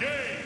game.